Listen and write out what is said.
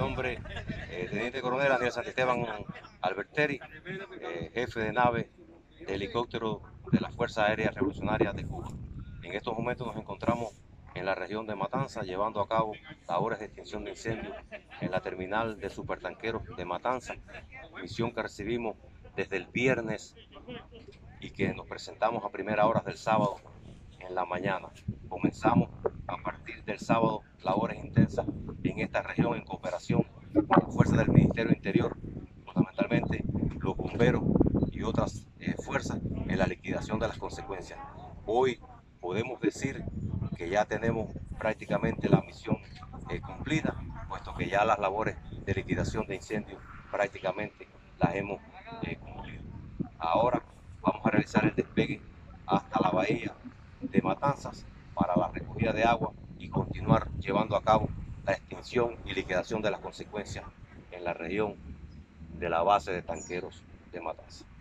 nombre, eh, Teniente Coronel Daniel Santisteban Alberteri, eh, jefe de nave de helicóptero de la Fuerza Aérea Revolucionaria de Cuba. En estos momentos nos encontramos en la región de Matanza llevando a cabo labores de extinción de incendios en la terminal de supertanqueros de Matanza, misión que recibimos desde el viernes y que nos presentamos a primera hora del sábado en la mañana. Comenzamos partir del sábado labores intensas en esta región en cooperación con las fuerzas del Ministerio Interior, fundamentalmente los bomberos y otras eh, fuerzas en la liquidación de las consecuencias. Hoy podemos decir que ya tenemos prácticamente la misión eh, cumplida, puesto que ya las labores de liquidación de incendios prácticamente las hemos eh, cumplido. Ahora vamos a realizar el despegue hasta la bahía de Matanzas para la recogida de agua y continuar llevando a cabo la extinción y liquidación de las consecuencias en la región de la base de tanqueros de Matanzas.